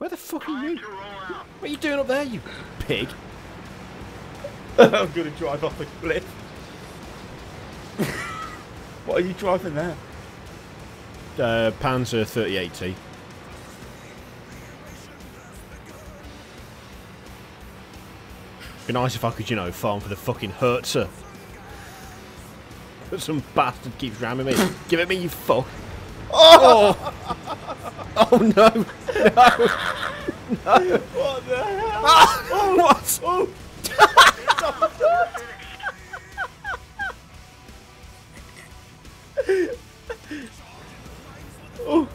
Where the fuck are you? What are you doing up there, you pig? I'm going to drive off a cliff. what are you driving there? Uh, Panzer 3080. Be nice if I could, you know, farm for the fucking Hetzer. But some bastard keeps ramming me. Give it me, you fuck. Oh! Oh no! No! no. What the hell? Ah, oh, what? Oh. oh.